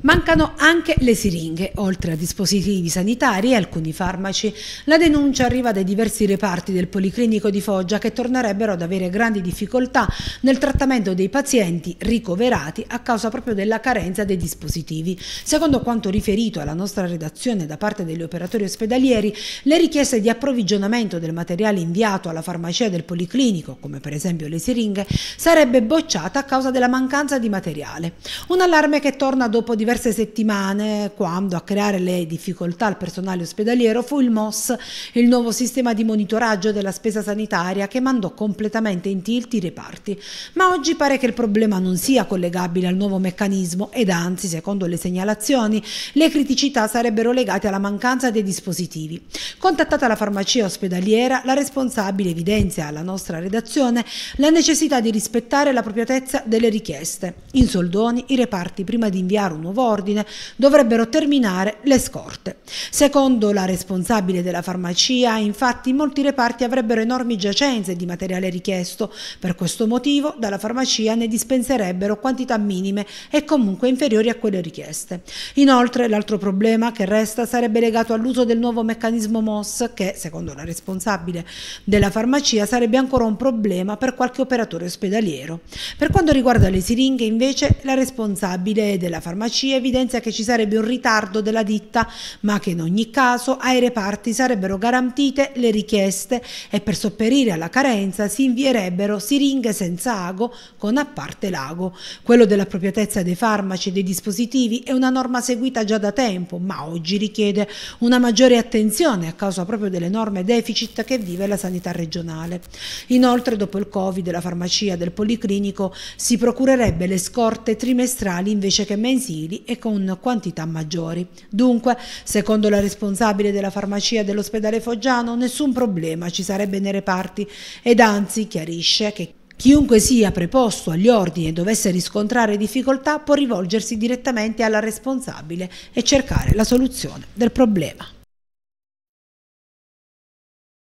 Mancano anche le siringhe, oltre a dispositivi sanitari e alcuni farmaci. La denuncia arriva dai diversi reparti del Policlinico di Foggia che tornerebbero ad avere grandi difficoltà nel trattamento dei pazienti ricoverati a causa proprio della carenza dei dispositivi. Secondo quanto riferito alla nostra redazione da parte degli operatori ospedalieri, le richieste di approvvigionamento del materiale inviato alla farmacia del Policlinico, come per esempio le siringhe, sarebbe bocciata a causa della mancanza di materiale. Un allarme che torna dopo diversi diverse settimane quando a creare le difficoltà al personale ospedaliero fu il MOS, il nuovo sistema di monitoraggio della spesa sanitaria che mandò completamente in tilt i reparti. Ma oggi pare che il problema non sia collegabile al nuovo meccanismo ed anzi, secondo le segnalazioni, le criticità sarebbero legate alla mancanza dei dispositivi. Contattata la farmacia ospedaliera, la responsabile evidenzia alla nostra redazione la necessità di rispettare l'appropriatezza delle richieste. In soldoni i reparti prima di inviare un nuovo nuovo ordine dovrebbero terminare le scorte. Secondo la responsabile della farmacia, infatti, molti reparti avrebbero enormi giacenze di materiale richiesto. Per questo motivo, dalla farmacia ne dispenserebbero quantità minime e comunque inferiori a quelle richieste. Inoltre, l'altro problema che resta sarebbe legato all'uso del nuovo meccanismo MOS, che, secondo la responsabile della farmacia, sarebbe ancora un problema per qualche operatore ospedaliero. Per quanto riguarda le siringhe, invece, la responsabile della farmacia evidenzia che ci sarebbe un ritardo della ditta, ma che in ogni caso ai reparti sarebbero garantite le richieste e per sopperire alla carenza si invierebbero siringhe senza ago con a parte l'ago. Quello dell'appropriatezza dei farmaci e dei dispositivi è una norma seguita già da tempo, ma oggi richiede una maggiore attenzione a causa proprio dell'enorme deficit che vive la sanità regionale. Inoltre, dopo il Covid, la farmacia del Policlinico si procurerebbe le scorte trimestrali invece che e con quantità maggiori. Dunque, secondo la responsabile della farmacia dell'ospedale Foggiano, nessun problema ci sarebbe nei reparti ed anzi chiarisce che Chiunque sia preposto agli ordini e dovesse riscontrare difficoltà può rivolgersi direttamente alla responsabile e cercare la soluzione del problema.